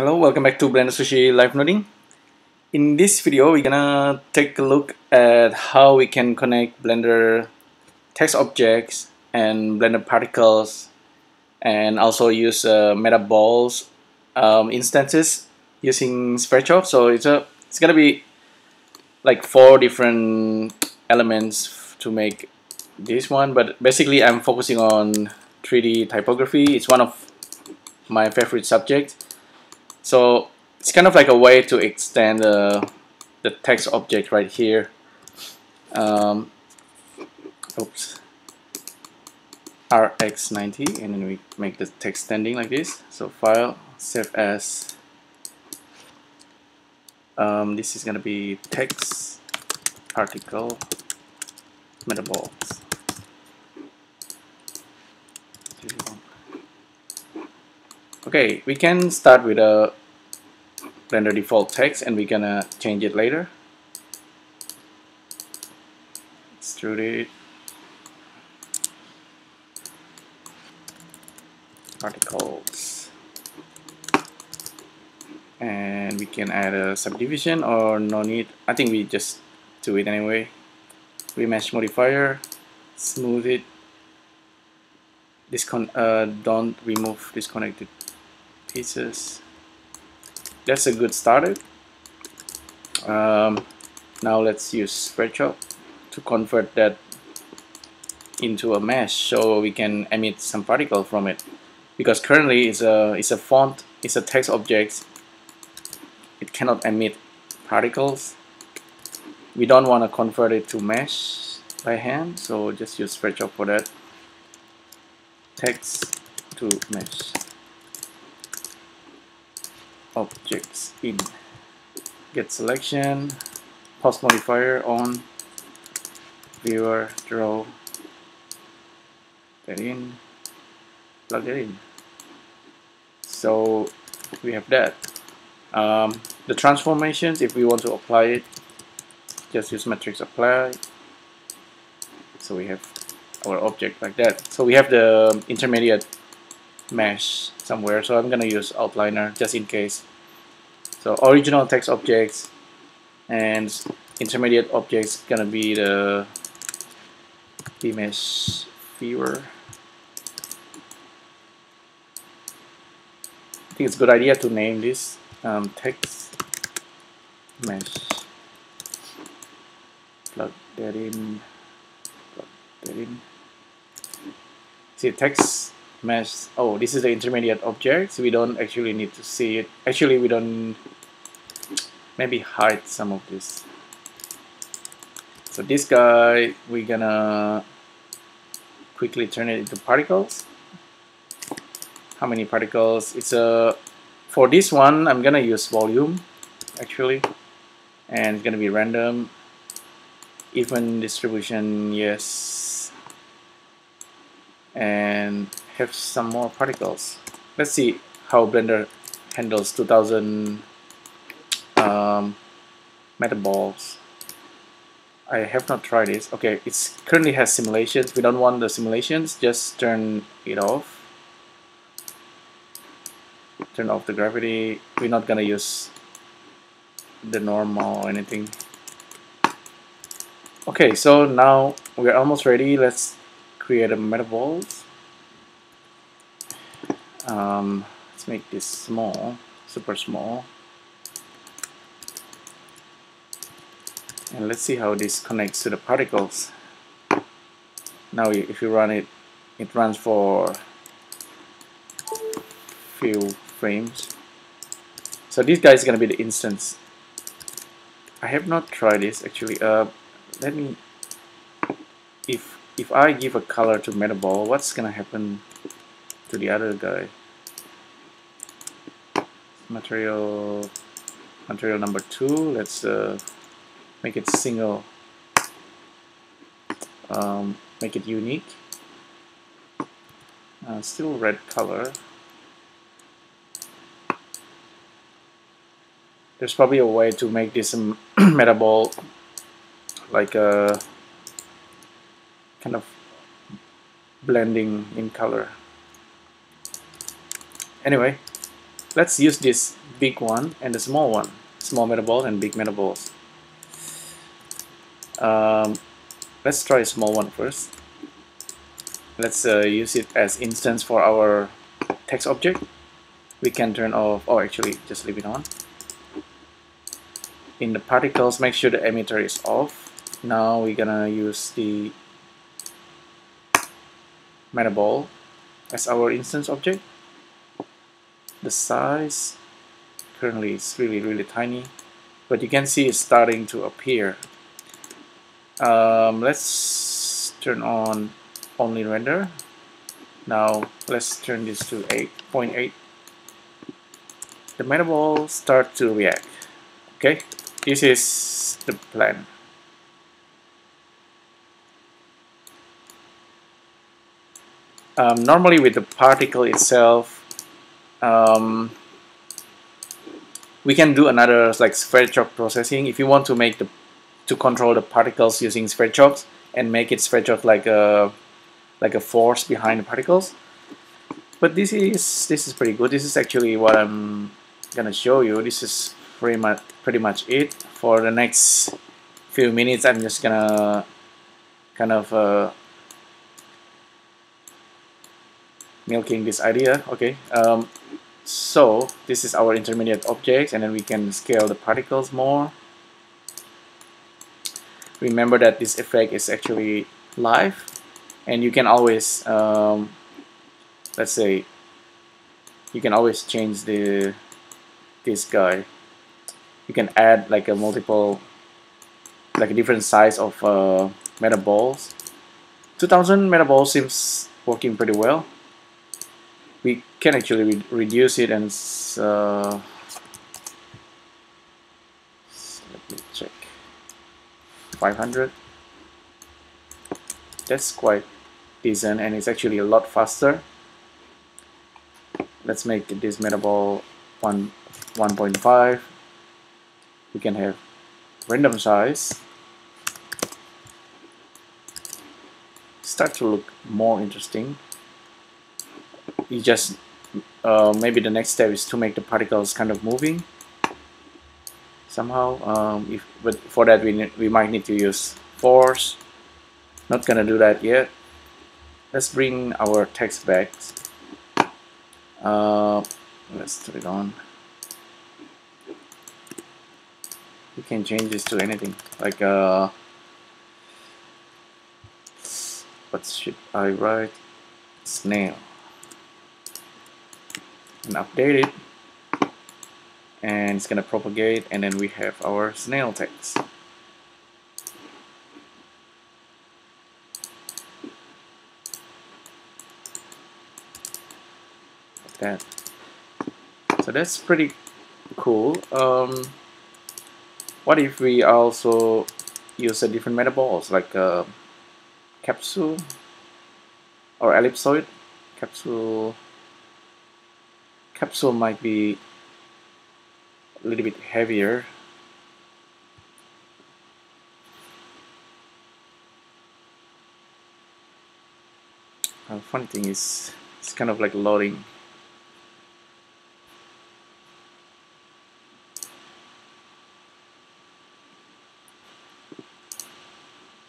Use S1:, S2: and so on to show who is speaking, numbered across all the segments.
S1: Hello, welcome back to Blender Sushi Live Noding. In this video, we're gonna take a look at how we can connect Blender text objects and Blender particles and also use uh, MetaBalls um, instances using Sverchok. So it's a it's gonna be like four different elements to make this one, but basically I'm focusing on 3D typography. It's one of my favorite subjects. So it's kind of like a way to extend uh, the text object right here. Um, oops. RX90 and then we make the text standing like this. So file, save as, um, this is gonna be text particle metaballs. Okay, we can start with a Blender default text and we're gonna change it later. Extrude it. Particles. And we can add a subdivision or no need. I think we just do it anyway. Remesh modifier, smooth it. Discon uh, don't remove disconnected pieces. That's a good starter. Um, now let's use Sverchok to convert that into a mesh so we can emit some particle from it. Because currently it's a it's a font it's a text object. It cannot emit particles. We don't want to convert it to mesh by hand so just use Spreadshop for that text to mesh objects in. Get selection pause modifier on viewer draw that in plug it in. So we have that. Um, the transformations if we want to apply it just use matrix apply. So we have our object like that. So we have the intermediate mesh somewhere. So I'm gonna use outliner just in case so original text objects and intermediate objects gonna be the mesh viewer. I think it's a good idea to name this um, text mesh. Plug that in. Plug that in. See text mesh oh this is the intermediate object so we don't actually need to see it. Actually we don't maybe hide some of this. So this guy we're gonna quickly turn it into particles. How many particles? It's a for this one I'm gonna use volume actually and it's gonna be random. Even distribution yes. And have some more particles. Let's see how Blender handles 2000 um, metaballs. I have not tried this. Okay, it currently has simulations. We don't want the simulations. Just turn it off. Turn off the gravity. We're not gonna use the normal or anything. Okay, so now we're almost ready. Let's create a metaballs um, let's make this small super small. And let's see how this connects to the particles. Now if you run it it runs for few frames. So this guy is gonna be the instance. I have not tried this actually. Uh, let me if if I give a color to metaball what's gonna happen to the other guy. Material material number two, let's uh, make it single, um, make it unique. Uh, still red color. There's probably a way to make this a metaball like a kind of blending in color anyway let's use this big one and the small one. Small metaball and big metaballs um, let's try a small one first. Let's uh, use it as instance for our text object. We can turn off or oh, actually just leave it on. In the particles make sure the emitter is off. Now we're gonna use the metaball as our instance object the size currently is really really tiny but you can see it's starting to appear. Um, let's turn on only render. Now let's turn this to 8.8 the metaball start to react okay? This is the plan. Um, normally with the particle itself um, we can do another like Sverchok processing. If you want to make the to control the particles using Sverchoks and make it Sverchok like a like a force behind the particles. But this is this is pretty good. This is actually what I'm gonna show you. This is pretty much pretty much it. For the next few minutes I'm just gonna kind of uh, milking this idea okay um, so this is our intermediate objects and then we can scale the particles more. Remember that this effect is actually live and you can always um, let's say you can always change the this guy. You can add like a multiple like a different size of uh, meta balls. 2000 meta balls seems working pretty well we can actually re reduce it and uh, let me check. 500 that's quite decent and it's actually a lot faster. Let's make this metaball 1 1.5 we can have random size. Start to look more interesting you just uh, maybe the next step is to make the particles kind of moving. Somehow um, if but for that we we might need to use force. Not gonna do that yet. Let's bring our text back. Uh, let's turn it on. You can change this to anything. Like uh, what should I write? Snail and update it. And it's gonna propagate and then we have our snail text like that. So that's pretty cool. Um, what if we also use a different metaballs like a capsule or ellipsoid? Capsule capsule might be a little bit heavier. Uh, funny thing is it's kind of like loading.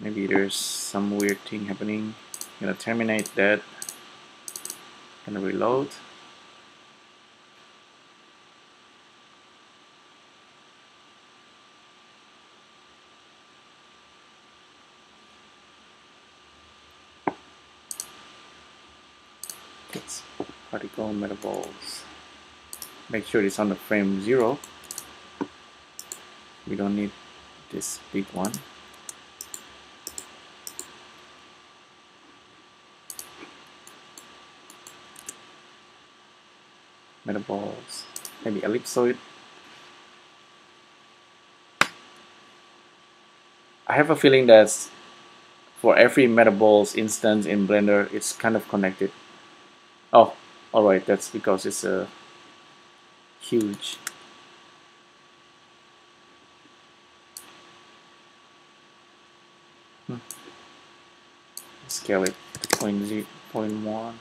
S1: Maybe there's some weird thing happening. Gonna terminate that. Gonna reload metaballs make sure it's on the frame 0 we don't need this big one. Metaballs maybe ellipsoid. I have a feeling that for every metaballs instance in Blender it's kind of connected. Oh Alright, that's because it's a huge hmm. scale it to point zero point one.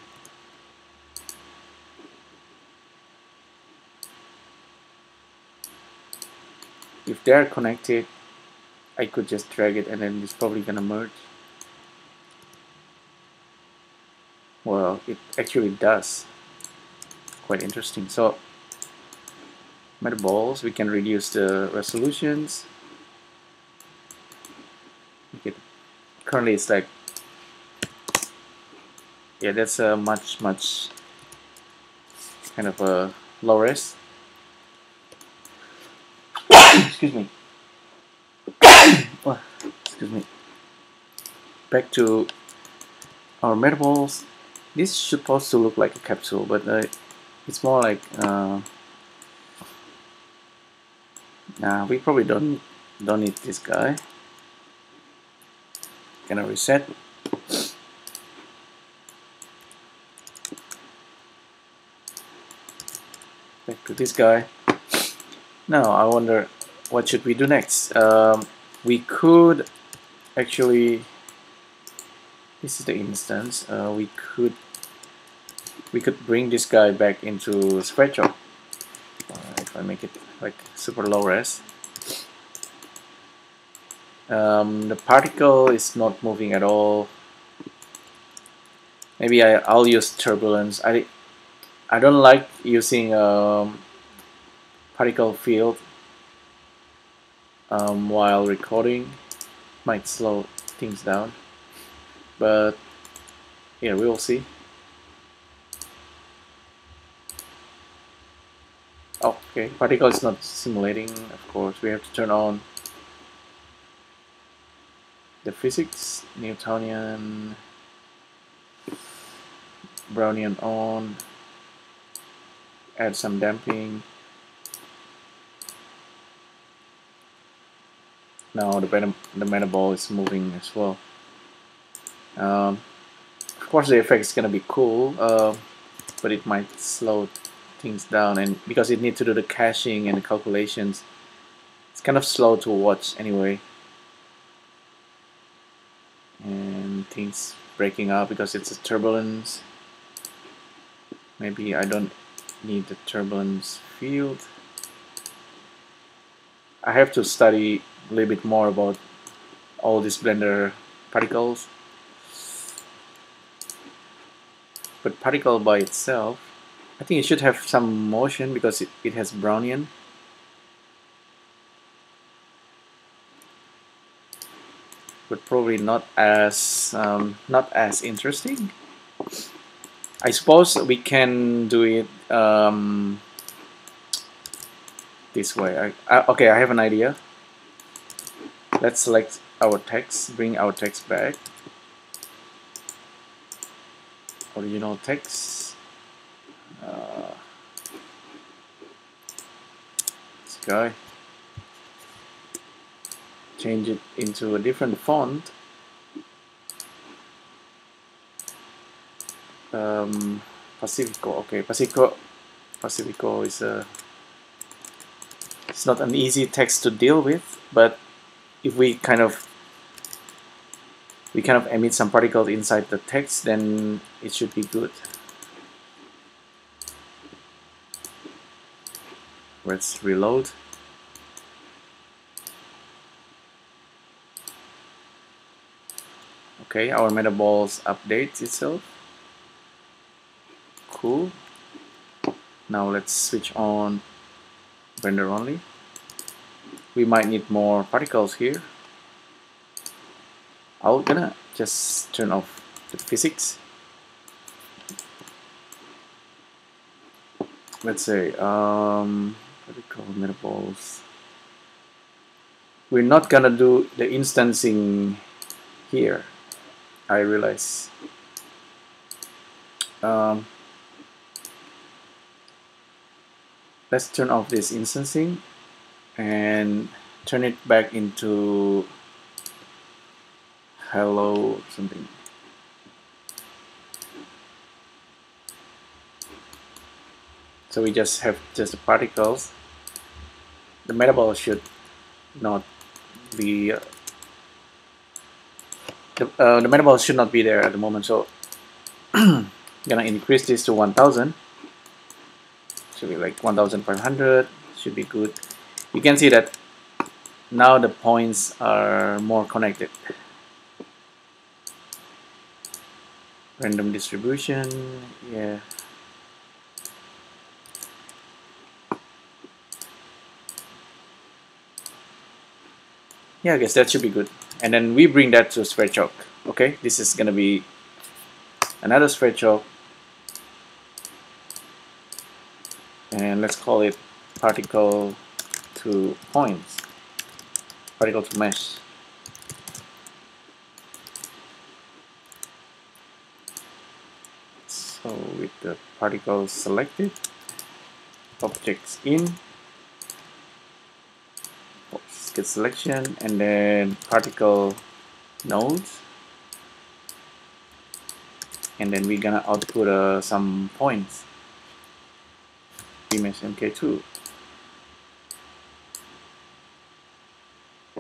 S1: if they're connected I could just drag it and then it's probably gonna merge well it actually does quite interesting. So metaballs we can reduce the resolutions. It, currently it's like yeah that's a much much kind of a low res excuse me. Oh, excuse me. Back to our metaballs this should supposed to look like a capsule but uh, it's more like uh, nah, we probably don't don't need this guy. Gonna reset? Back to this guy. Now I wonder what should we do next? Um, we could actually this is the instance uh, we could we could bring this guy back into Sverchok uh, if I make it like super low res. Um, the particle is not moving at all. Maybe I, I'll use turbulence. I I don't like using um, particle field um, while recording. Might slow things down. But yeah we will see okay particle is not simulating of course. We have to turn on the physics. Newtonian Brownian on. Add some damping. Now the, the metaball is moving as well. Um, of course the effect is gonna be cool, uh, but it might slow things down and because it needs to do the caching and the calculations, it's kind of slow to watch anyway. And things breaking up because it's a turbulence. Maybe I don't need the turbulence field. I have to study a little bit more about all these Blender particles. but particle by itself I think it should have some motion because it, it has Brownian. But probably not as um, not as interesting. I suppose we can do it um, this way. I, I, okay I have an idea. Let's select our text bring our text back. Original text uh, this guy change it into a different font um, Pacifico okay Pacifico Pacifico is a it's not an easy text to deal with but if we kind of we kind of emit some particles inside the text, then it should be good. Let's reload. Okay, our metaballs updates itself. Cool. Now let's switch on render only. We might need more particles here. I'm gonna just turn off the physics let's say um, what do we call we're not gonna do the instancing here I realize um, let's turn off this instancing and turn it back into hello something. So we just have just the particles. The metaball should not be uh, the, uh, the metaball should not be there at the moment. So gonna increase this to 1000 should be like 1500 should be good. You can see that now the points are more connected. Random distribution yeah yeah I guess that should be good. And then we bring that to Sverchok okay? This is gonna be another Sverchok and let's call it particle to points particle to mesh. So with the particles selected objects in selection and then particle nodes. And then we're gonna output uh, some points. Image mk2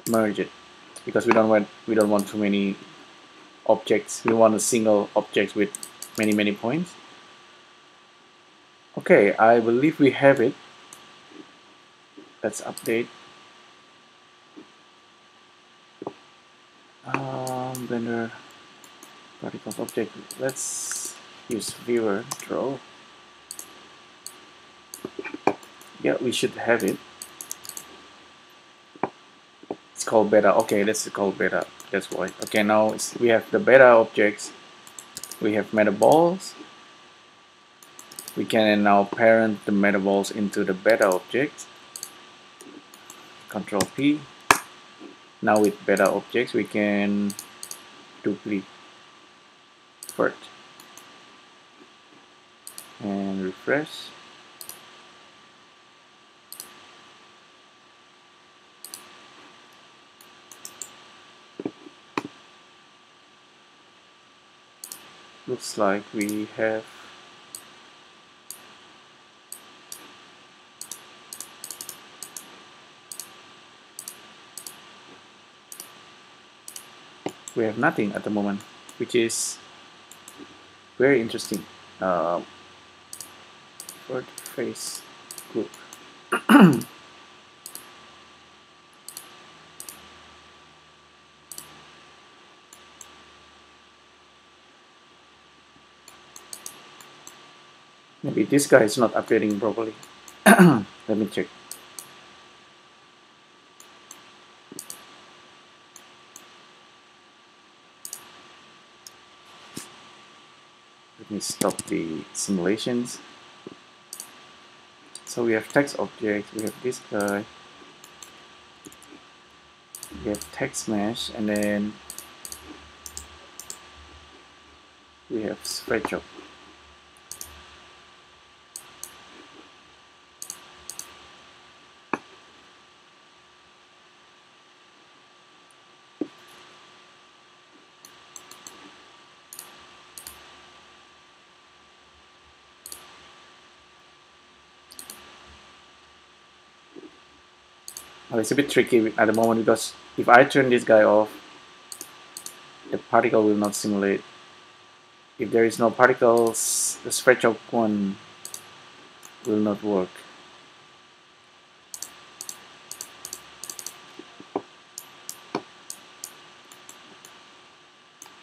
S1: merge it. Because we don't want we don't want too many objects. We want a single object with many many points. Okay I believe we have it. Let's update Blender particles object. Let's use viewer draw. Yeah we should have it. It's called beta. Okay let's call beta. That's why. Okay now we have the beta objects. We have metaballs. We can now parent the metaballs into the beta objects. Control P. Now with beta objects we can duplicate and refresh. Looks like we have we have nothing at the moment which is very interesting. Uh, the face group. Maybe this guy is not updating properly. Let me check let me stop the simulations. So we have text object we have this guy we have text mesh and then we have Sverchok Oh, it's a bit tricky at the moment because if I turn this guy off, the particle will not simulate. If there is no particles, the Sverchok one will not work.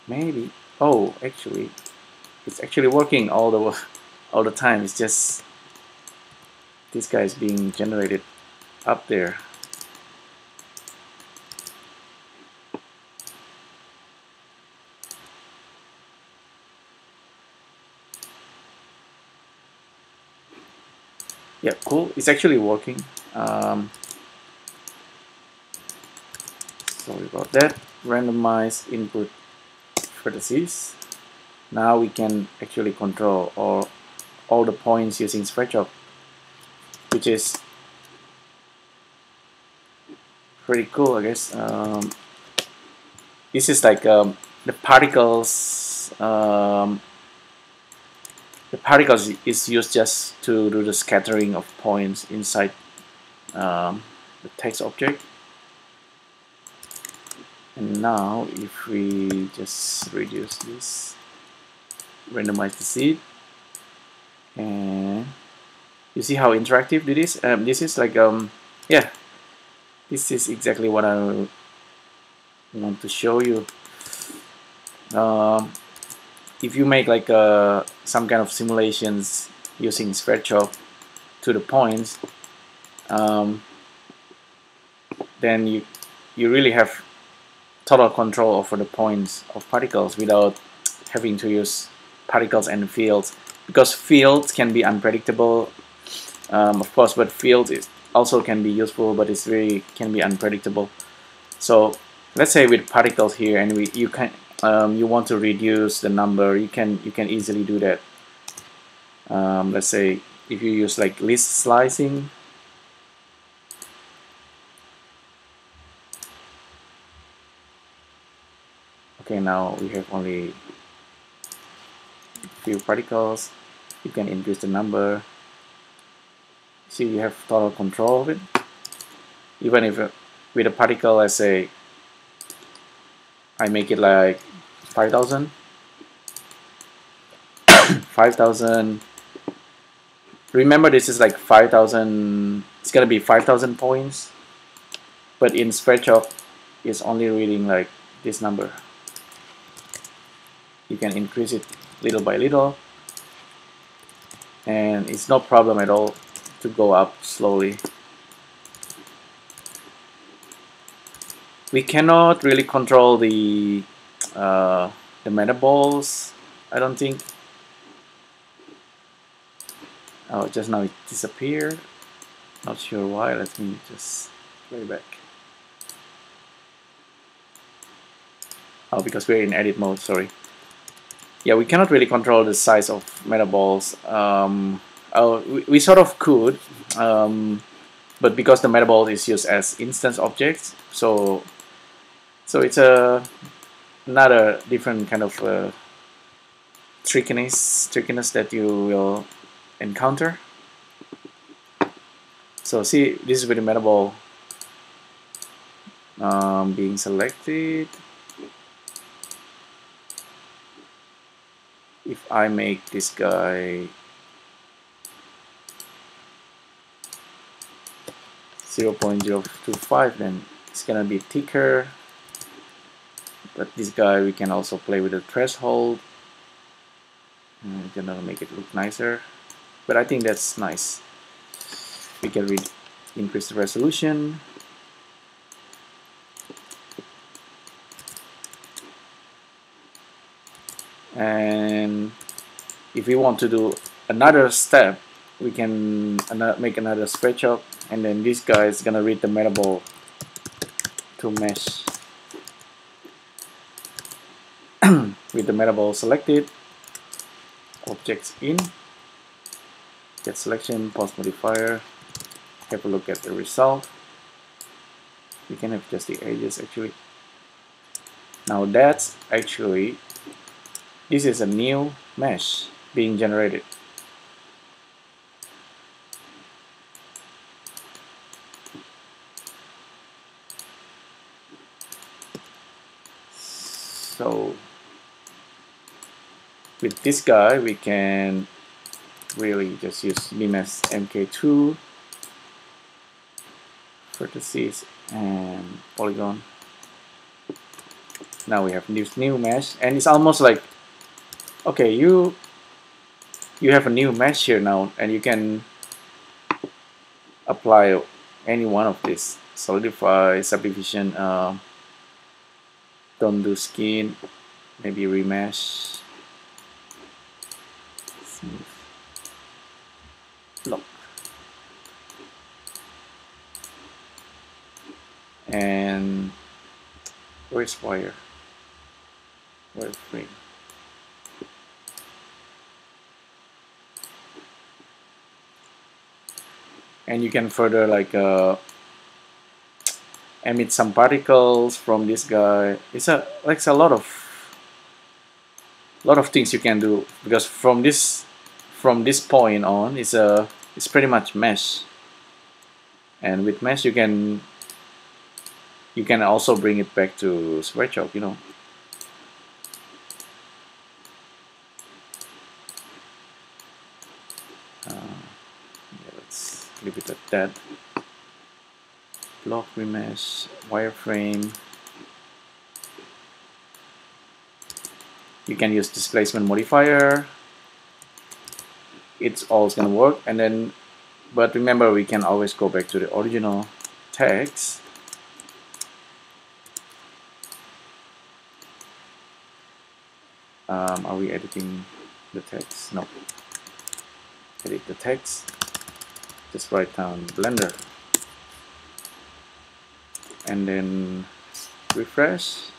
S1: Maybe. Oh, actually, it's actually working all the all the time. It's just this guy is being generated up there. Yeah cool. It's actually working. Um, sorry about that. Randomize input vertices now we can actually control all, all the points using Sverchok which is pretty cool I guess. Um, this is like um, the particles um, the particles is used just to do the scattering of points inside um, the text object. And now if we just reduce this randomize the seed. And you see how interactive it is? Um, this is like um yeah. This is exactly what I want to show you. Um, if you make like a, uh, some kind of simulations using Sverchok to the points um, then you you really have total control over the points of particles without having to use particles and fields. Because fields can be unpredictable um, of course but fields is also can be useful but it's very can be unpredictable. So let's say with particles here and we you can um, you want to reduce the number you can you can easily do that. Um, let's say if you use like list slicing. Okay now we have only few particles. You can increase the number. See you have total control of it. Even if uh, with a particle let's say I make it like 5000 5000 remember this is like 5000 it's gonna be 5000 points but in Sverchok it's only reading like this number. You can increase it little by little and it's no problem at all to go up slowly. We cannot really control the uh, the metaballs I don't think. Oh just now it disappeared. Not sure why. Let me just play back. Oh because we're in edit mode sorry. Yeah, we cannot really control the size of metaballs. Um, oh, we, we, sort of could, um, but because the metaball is used as instance objects, so so it's a another different kind of uh, trickiness trickiness that you will encounter. So see, this is with the um, being selected. if I make this guy 0.025 then it's gonna be thicker but this guy we can also play with the threshold. And we're gonna make it look nicer. But I think that's nice. We can read increase the resolution. And if we want to do another step we can make another Sverchok and then this guy is gonna read the metaball to mesh with the metaball selected objects in get selection post modifier have a look at the result we can have just the edges actually now that's actually this is a new mesh being generated. So with this guy we can really just use BMS MK2 vertices and polygon. Now we have this new mesh and it's almost like okay you you have a new mesh here now and you can apply any one of these. Solidify subdivision uh, don't do skin maybe remesh smooth lock. And where's wire. Where's frame. And you can further like uh, emit some particles from this guy. It's a like a lot of lot of things you can do. Because from this from this point on it's a it's pretty much mesh. And with mesh you can you can also bring it back to Sverchok you know. Uh, let's leave it at that. Block remesh wireframe. You can use displacement modifier it's always gonna work. And then but remember we can always go back to the original text. Um, are we editing the text? No. Edit the text. Just write down blender. And then refresh.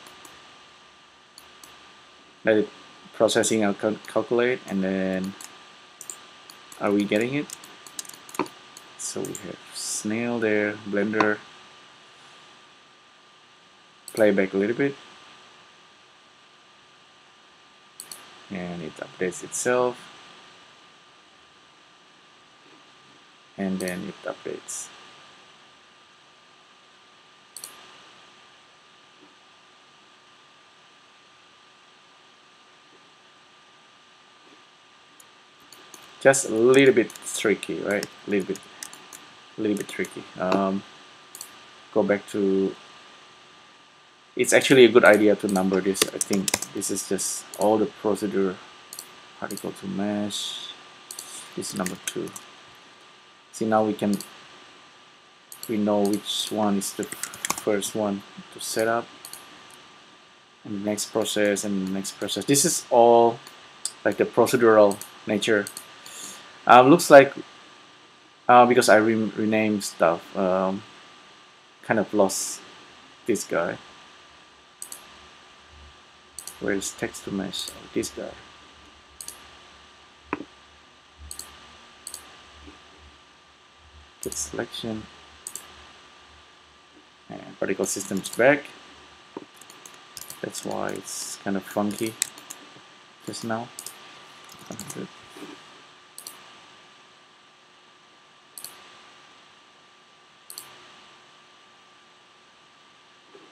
S1: Let it processing and cal calculate. And then are we getting it? So we have snail there blender. Play back a little bit. And it updates itself. And then it updates just a little bit tricky right? A little bit a little bit tricky. Um, go back to it's actually a good idea to number this. I think this is just all the procedure. Particle to mesh. This is number two. See now we can we know which one is the first one to set up. And next process and next process. This is all like the procedural nature um, looks like uh, because I re renamed stuff, um, kind of lost this guy. Where is text to mesh? Oh, this guy. Get selection. And particle systems back. That's why it's kind of funky just now.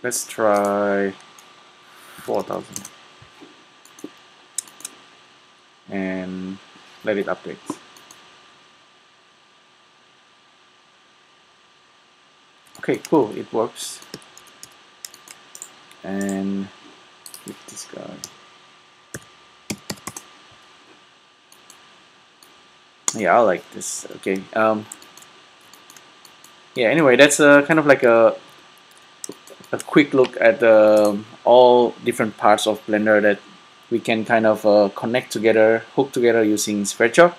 S1: Let's try 4000 and let it update. Okay, cool, it works. And with this guy. Yeah, I like this. Okay. Um, yeah, anyway, that's a kind of like a a quick look at uh, all different parts of Blender that we can kind of uh, connect together, hook together using Sverchok.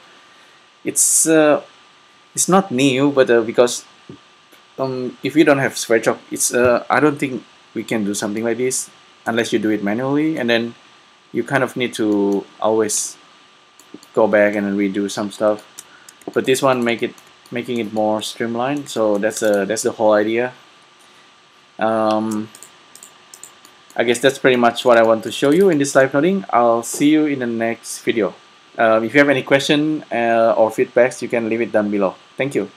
S1: It's uh, it's not new, but uh, because um, if you don't have Sverchok, it's uh, I don't think we can do something like this unless you do it manually, and then you kind of need to always go back and redo some stuff. But this one make it making it more streamlined, so that's uh, that's the whole idea um, I guess that's pretty much what I want to show you in this live noding. I'll see you in the next video. Uh, if you have any question uh, or feedbacks, you can leave it down below. Thank you.